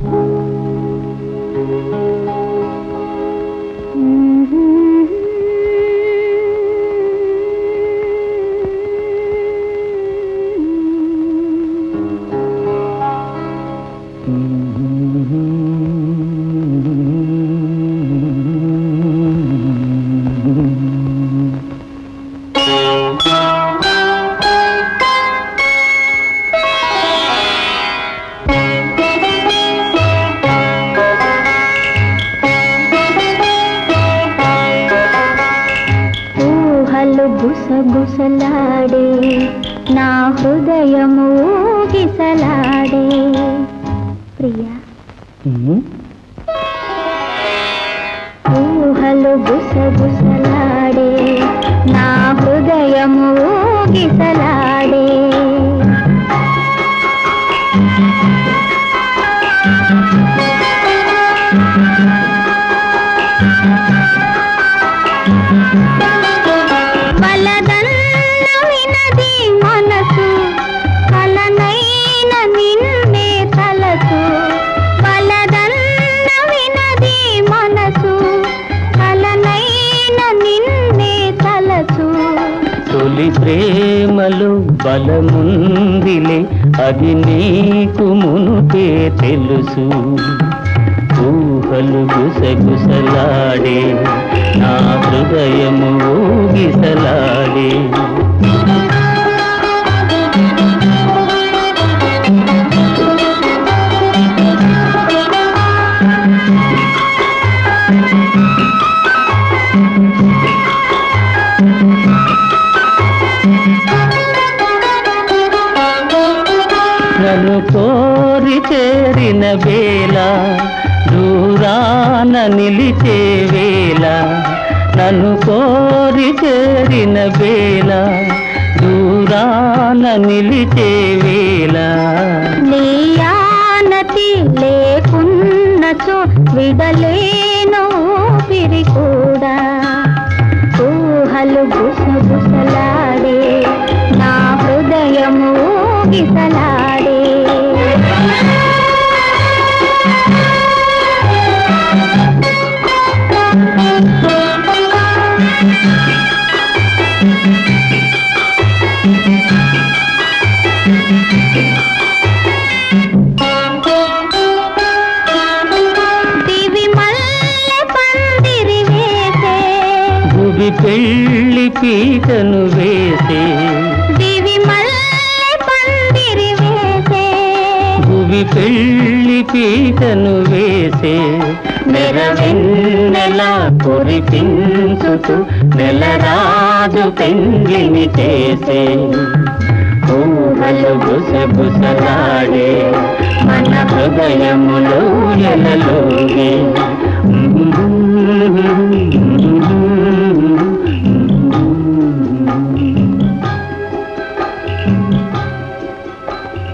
ఊహలు గుసగుసలాడే నా హృదయము ఊగిసలాడే. ప్రియా ఊహలు గుసగుసలాడే ప్రేమలో బలముందిలే అది నీకు మునుపే తెలుసు. ఊహలు గుసగుసలాడే నా హృదయము ఊగిసలాడే. నన్ను కోరి చేరిన వేళ దూరాన నిలిచే వేళ నన్ను కోరి చేరిన వేళ దూరాన నిలిచే వేళ. నీయానతి లేకున్నచో విడలేను పిరి కూడా ఊహలు గుసగుసలాడే నా హృదయము గిసల మల్లె పందిరి వేసే. దివి మల్లె పందిరి వేసే. భువి పెళ్ళి పీటను వేసే నెరవెన్నెల నెల రాజు పెంగిని చేసే పూమలు బుసబుసలాడే మన హృదయములో ఎలలోనే.